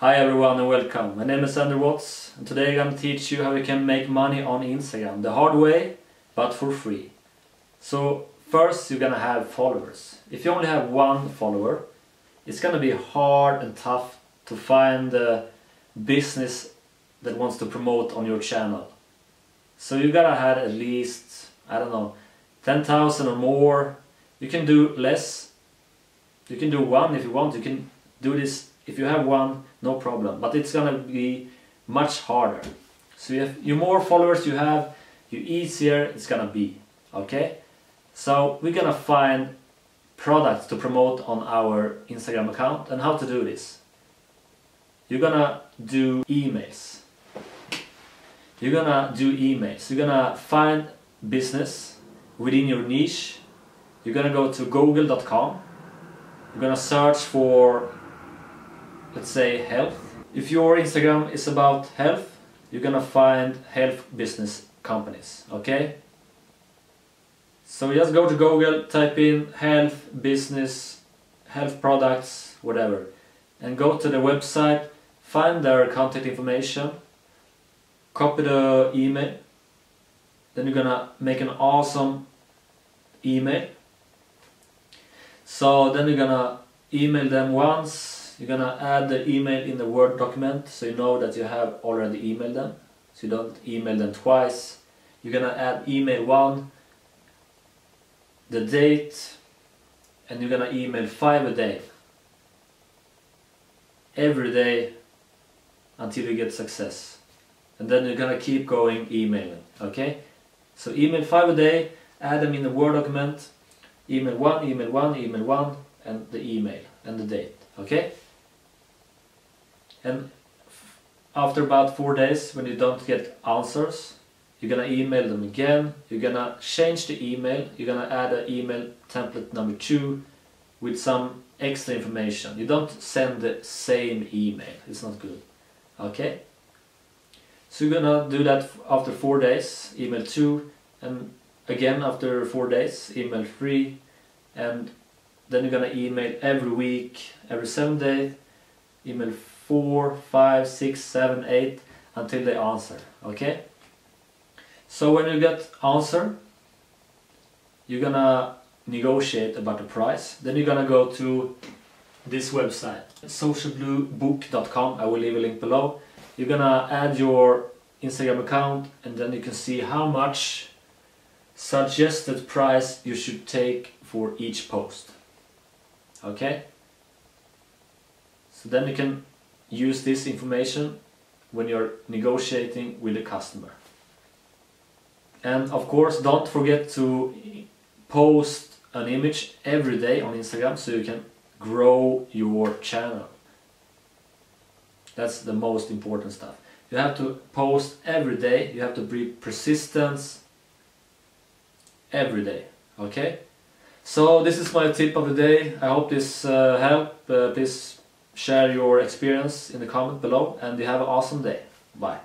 Hi everyone and welcome. My name is Andrew Waatz and today I'm going to teach you how you can make money on Instagram the hard way but for free. So first you're gonna have followers. If you only have one follower it's gonna be hard and tough to find a business that wants to promote on your channel. So you gotta have at least, I don't know, 10,000 or more. You can do less. You can do one if you want. You can do this if you have one, no problem. But it's gonna be much harder. So you have, you more followers you have, you easier it's gonna be. Okay? So we're gonna find products to promote on our Instagram account and how to do this. You're gonna do emails. You're gonna do emails. You're gonna find business within your niche. You're gonna go to google.com. You're gonna search for let's say health. If your Instagram is about health, you're gonna find health business companies, okay? So just go to Google, type in health business, health products, whatever, and go to the website, find their contact information, copy the email, then you're gonna make an awesome email. So then you're gonna email them once you're gonna add the email in the Word document so you know that you have already emailed them. So you don't email them twice. You're gonna add email one, the date, and you're gonna email five a day. Every day until you get success. And then you're gonna keep going emailing, okay? So email five a day, add them in the Word document, email one, email one, email one, and the email and the date, okay? And after about four days when you don't get answers you're gonna email them again. You're gonna change the email. You're gonna add an email template number two with some extra information. You don't send the same email. It's not good. Okay? So you're gonna do that after four days email two. And again after four days email three. And then you're gonna email every week every seven days email four, five, six, seven, eight until they answer. Okay? So when you get answer, you're gonna negotiate about the price. Then you're gonna go to this website, socialbluebook.com. I will leave a link below. You're gonna add your Instagram account and then you can see how much suggested price you should take for each post. Okay? So then you can use this information when you're negotiating with the customer. And of course, don't forget to post an image every day on Instagram so you can grow your channel. That's the most important stuff. You have to post every day, you have to be persistent every day, okay? So this is my tip of the day. I hope this uh, helped. Uh, please share your experience in the comment below and you have an awesome day. Bye.